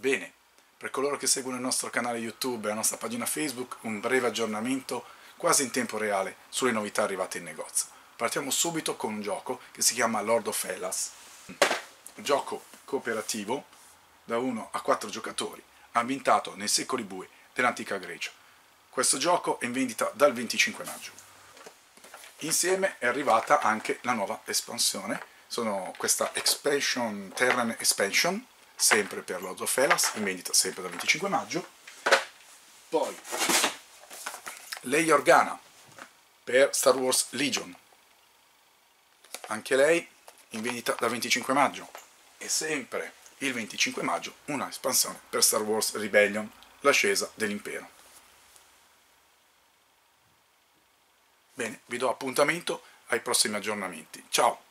Bene, per coloro che seguono il nostro canale YouTube e la nostra pagina Facebook, un breve aggiornamento quasi in tempo reale sulle novità arrivate in negozio. Partiamo subito con un gioco che si chiama Lord of Hellas, gioco cooperativo da 1 a 4 giocatori, ambientato nei secoli bui dell'antica Grecia. Questo gioco è in vendita dal 25 maggio. Insieme è arrivata anche la nuova espansione, sono questa Expansion Terran Expansion, sempre per Lords of Hellas, in vendita sempre dal 25 maggio. Poi Lei Organa per Star Wars Legion, anche lei in vendita dal 25 maggio. E sempre il 25 maggio una espansione per Star Wars Rebellion, l'ascesa dell'impero. Bene, vi do appuntamento ai prossimi aggiornamenti. Ciao!